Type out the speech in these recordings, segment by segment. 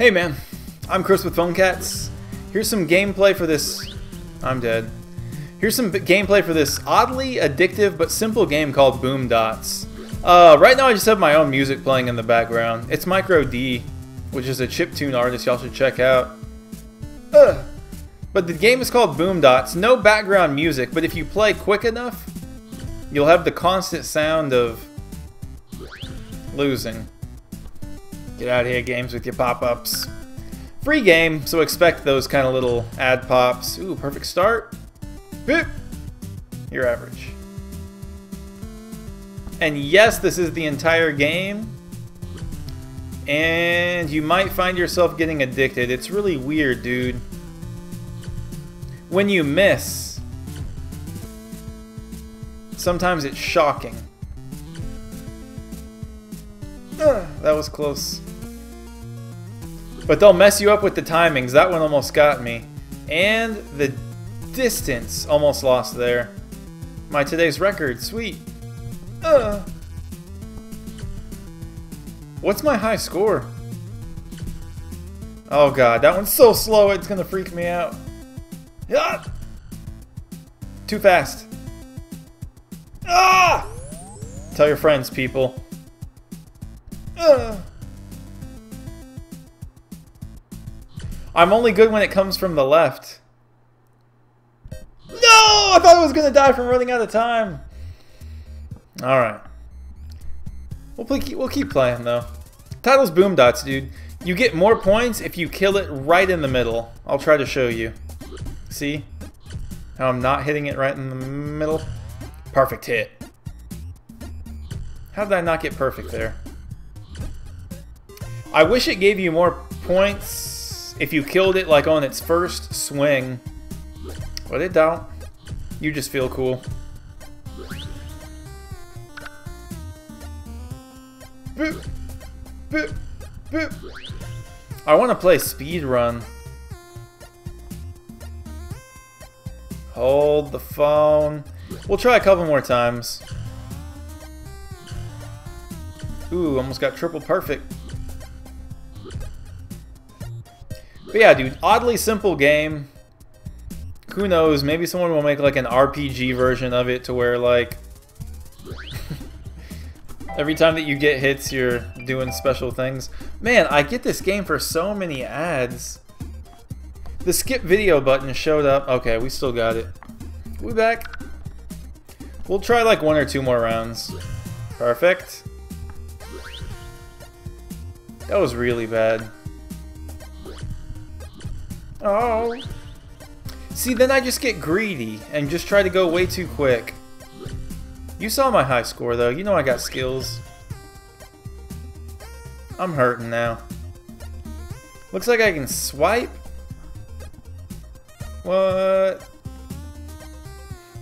Hey man, I'm Chris with Phone Cats. Here's some gameplay for this. I'm dead. Here's some gameplay for this oddly addictive but simple game called Boom Dots. Uh, right now I just have my own music playing in the background. It's Micro D, which is a chiptune artist y'all should check out. Ugh. But the game is called Boom Dots. No background music, but if you play quick enough, you'll have the constant sound of losing. Get out of here, games with your pop-ups. Free game, so expect those kind of little ad pops. Ooh, perfect start. Boop. You're average. And yes, this is the entire game. And you might find yourself getting addicted. It's really weird, dude. When you miss, sometimes it's shocking. That was close. But they'll mess you up with the timings. That one almost got me. And the distance almost lost there. My today's record. Sweet. Uh. What's my high score? Oh god, that one's so slow it's gonna freak me out. Ah! Too fast. Ah! Tell your friends, people. Uh. I'm only good when it comes from the left. No! I thought I was going to die from running out of time. Alright. We'll, play, we'll keep playing, though. Title's Boom Dots, dude. You get more points if you kill it right in the middle. I'll try to show you. See? How I'm not hitting it right in the middle? Perfect hit. How did I not get perfect there? I wish it gave you more points if you killed it like on its first swing, but it don't. You just feel cool. Boop, boop, boop. I want to play speed run. Hold the phone. We'll try a couple more times. Ooh, almost got triple perfect. But yeah, dude, oddly simple game. Who knows, maybe someone will make like an RPG version of it to where like... every time that you get hits, you're doing special things. Man, I get this game for so many ads. The skip video button showed up. Okay, we still got it. We back. We'll try like one or two more rounds. Perfect. That was really bad. Oh. See, then I just get greedy and just try to go way too quick. You saw my high score, though. You know I got skills. I'm hurting now. Looks like I can swipe. What?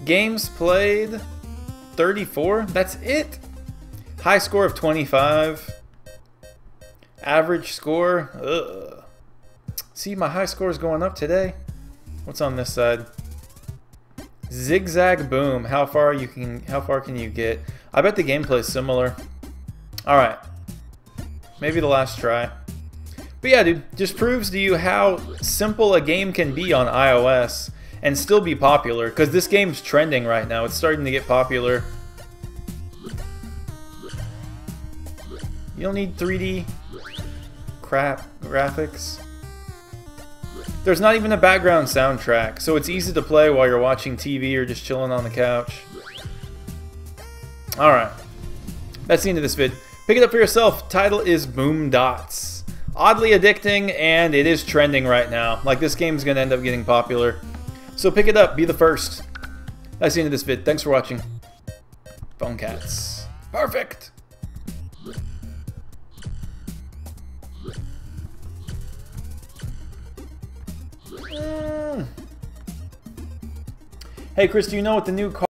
Games played 34? That's it? High score of 25. Average score? Ugh. See, my high score is going up today. What's on this side? Zigzag boom. How far you can how far can you get? I bet the gameplay is similar. Alright. Maybe the last try. But yeah, dude, just proves to you how simple a game can be on iOS and still be popular. Because this game's trending right now. It's starting to get popular. You don't need 3D crap graphics. There's not even a background soundtrack, so it's easy to play while you're watching TV or just chilling on the couch. Alright. That's the end of this vid. Pick it up for yourself. Title is Boom Dots. Oddly addicting, and it is trending right now. Like, this game's gonna end up getting popular. So pick it up. Be the first. That's the end of this vid. Thanks for watching. Phone Cats. Perfect! Hey, Chris, do you know what the new car